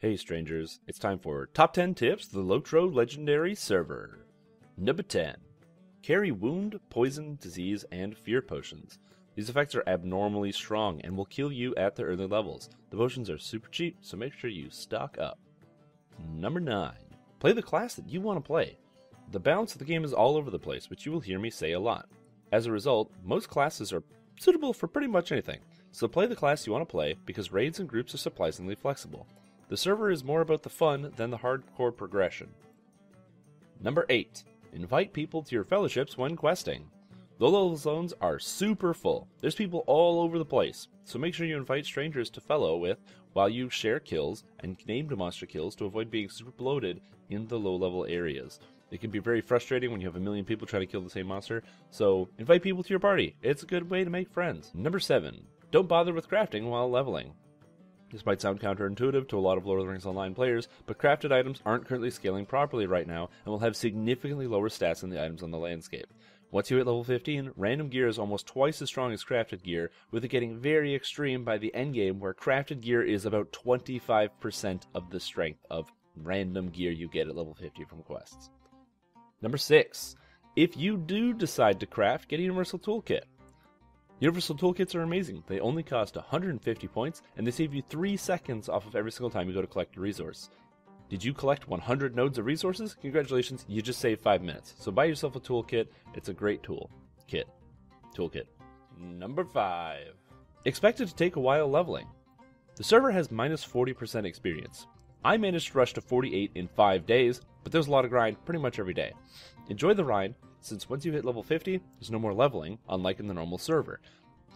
Hey strangers, it's time for Top 10 Tips the Lotro Legendary Server. Number 10. Carry Wound, Poison, Disease, and Fear Potions. These effects are abnormally strong and will kill you at the early levels. The potions are super cheap, so make sure you stock up. Number 9. Play the class that you want to play. The balance of the game is all over the place, which you will hear me say a lot. As a result, most classes are suitable for pretty much anything, so play the class you want to play because raids and groups are surprisingly flexible. The server is more about the fun than the hardcore progression. Number 8. Invite people to your fellowships when questing. Low level zones are super full. There's people all over the place, so make sure you invite strangers to fellow with while you share kills and named monster kills to avoid being super bloated in the low level areas. It can be very frustrating when you have a million people trying to kill the same monster, so invite people to your party. It's a good way to make friends. Number 7. Don't bother with crafting while leveling. This might sound counterintuitive to a lot of Lord of the Rings Online players, but crafted items aren't currently scaling properly right now and will have significantly lower stats than the items on the landscape. Once you hit level 15, random gear is almost twice as strong as crafted gear, with it getting very extreme by the endgame where crafted gear is about 25% of the strength of random gear you get at level 50 from quests. Number 6. If you do decide to craft, get a Universal Toolkit. Universal toolkits are amazing. They only cost 150 points, and they save you 3 seconds off of every single time you go to collect a resource. Did you collect 100 nodes of resources? Congratulations, you just saved 5 minutes. So buy yourself a toolkit. It's a great tool. Kit. Toolkit. Number 5. Expected to take a while leveling. The server has minus 40% experience. I managed to rush to 48 in 5 days, but there's a lot of grind pretty much every day. Enjoy the grind, since once you hit level 50, there's no more leveling, unlike in the normal server.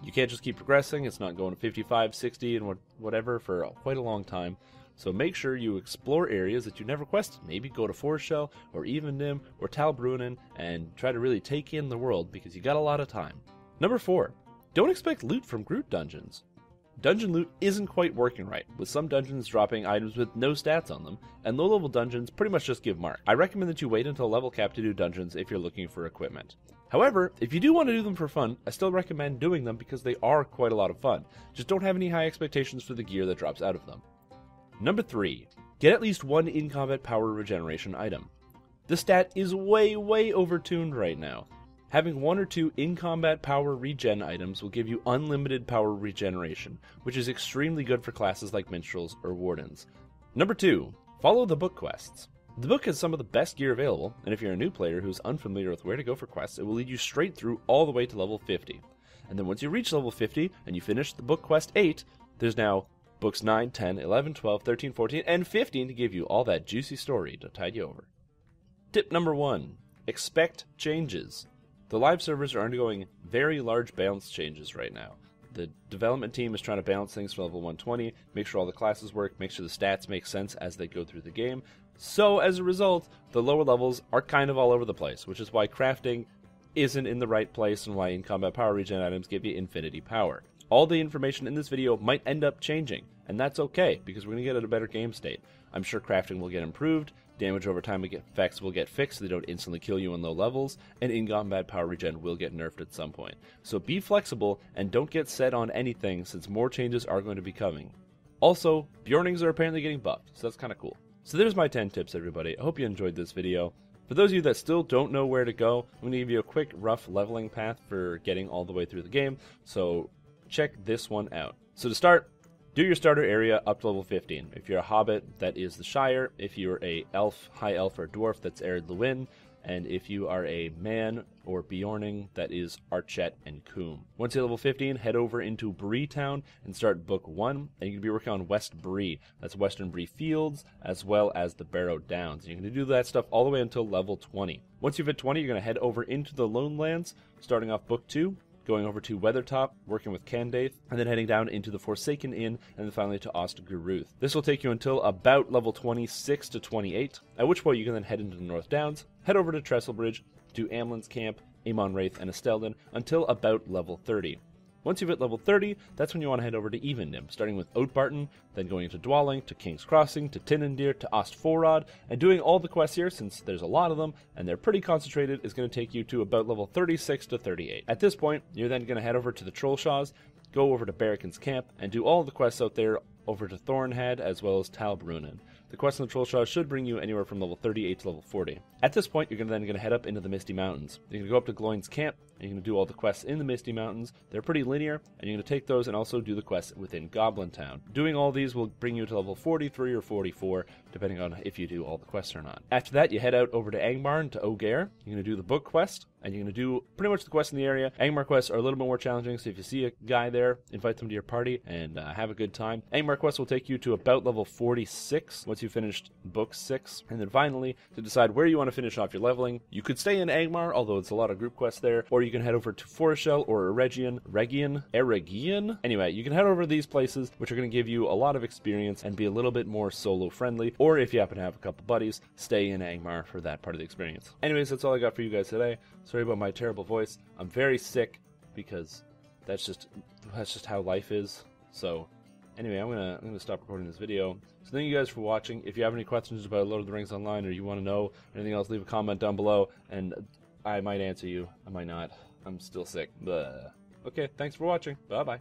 You can't just keep progressing, it's not going to 55, 60, and whatever for quite a long time. So make sure you explore areas that you never quested. Maybe go to Forochel, or Evendim, or Tal Brunnen, and try to really take in the world because you got a lot of time. Number 4. Don't expect loot from Groot dungeons. Dungeon loot isn't quite working right, with some dungeons dropping items with no stats on them, and low level dungeons pretty much just give mark. I recommend that you wait until level cap to do dungeons if you're looking for equipment. However, if you do want to do them for fun, I still recommend doing them because they are quite a lot of fun. Just don't have any high expectations for the gear that drops out of them. Number 3. Get at least one in combat power regeneration item. The stat is way, way overtuned right now. Having one or two in combat power regen items will give you unlimited power regeneration, which is extremely good for classes like minstrels or wardens. Number 2. Follow the book quests. The book has some of the best gear available, and if you're a new player who's unfamiliar with where to go for quests, it will lead you straight through all the way to level 50. And then once you reach level 50 and you finish the book quest 8, there's now books 9, 10, 11, 12, 13, 14, and 15 to give you all that juicy story to tide you over. Tip number 1 Expect changes. The live servers are undergoing very large balance changes right now. The development team is trying to balance things for level 120, make sure all the classes work, make sure the stats make sense as they go through the game. So, as a result, the lower levels are kind of all over the place, which is why crafting isn't in the right place and why in combat power regen items give you infinity power. All the information in this video might end up changing, and that's okay because we're going to get at a better game state. I'm sure crafting will get improved, damage over time effects will get fixed so they don't instantly kill you in low levels, and in combat power regen will get nerfed at some point. So be flexible and don't get set on anything since more changes are going to be coming. Also, Beornings are apparently getting buffed, so that's kind of cool. So there's my 10 tips everybody. I hope you enjoyed this video. For those of you that still don't know where to go, I'm going to give you a quick rough leveling path for getting all the way through the game. So check this one out. So to start, do your starter area up to level 15. If you're a hobbit, that is the Shire. If you're a elf, high elf, or dwarf, that's Ered Luin. And if you are a man or Beorning, that is Archet and Combe. Once you're level 15, head over into Bree Town and start Book 1. And going to be working on West Bree. That's Western Bree Fields, as well as the Barrow Downs. And you're going to do that stuff all the way until level 20. Once you've hit 20, you're going to head over into the Lone Lands, starting off Book 2 going over to Weathertop, working with Candaith, and then heading down into the Forsaken Inn, and then finally to Ostguruth. This will take you until about level 26 to 28, at which point you can then head into the North Downs, head over to Trestlebridge, do Amlin's Camp, Amon Raith, and Esteldín until about level 30. Once you've hit level 30, that's when you want to head over to Evendim, starting with Oatbarton, then going to Dwaling, to King's Crossing, to Tinnudir, to Ostforod, and doing all the quests here, since there's a lot of them, and they're pretty concentrated, is going to take you to about level 36 to 38. At this point, you're then going to head over to the Trollshaws, go over to Barachen's camp, and do all the quests out there over to Thorenhad as well as Talbrunnen. The quest in the Trollshaw should bring you anywhere from level 38 to level 40. At this point, you're gonna then to head up into the Misty Mountains. You're to go up to Gloin's camp, and you're to do all the quests in the Misty Mountains. They're pretty linear, and you're going to take those and also do the quests within Goblin Town. Doing all these will bring you to level 43 or 44, depending on if you do all the quests or not. After that, you head out over to Angmarn to Aughaire. You're going to do the book quest, and you're going to do pretty much the quests in the area. Angmar quests are a little bit more challenging, so if you see a guy there, invite them to your party and uh, have a good time. Angmar quests will take you to about level 46 once you've finished book 6. And then finally, to decide where you want to finish off your leveling, you could stay in Angmar, although it's a lot of group quests there, or you can head over to Forochel or Eregion, Regian, Eregion. Anyway, you can head over to these places, which are going to give you a lot of experience and be a little bit more solo friendly. Or if you happen to have a couple buddies, stay in Angmar for that part of the experience. Anyways, that's all I got for you guys today. Sorry about my terrible voice. I'm very sick because that's just that's just how life is. So anyway, I'm gonna I'm gonna stop recording this video. So thank you guys for watching. If you have any questions about Lord of the Rings Online or you want to know anything else, leave a comment down below, and I might answer you. I might not. I'm still sick. Blah. Okay, thanks for watching. Bye bye.